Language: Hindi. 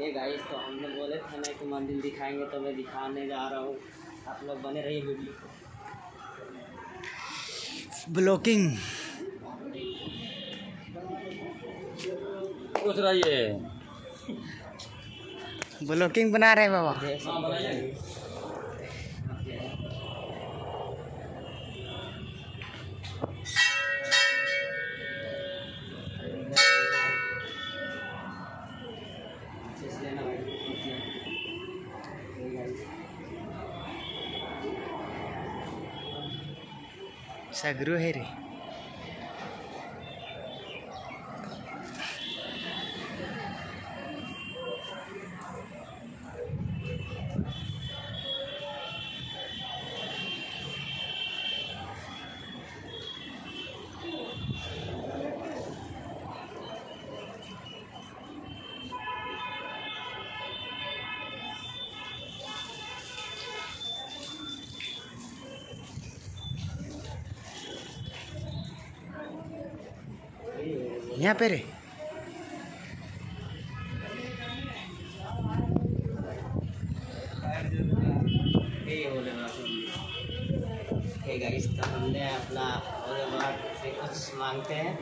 ये गाइस तो हम लोग बोले थे ना कि मंदिर दिखाएँगे तो मैं दिखाने जा रहा हूँ। आप लोग बने रहिए वीडियो ब्लॉकिंग कुछ रहिए। ब्लॉकिंग बना रहे हैं बाबा। Sagruheri. यहाँ पे रे गाइस तो हमने अपना और से कुछ मांगते हैं।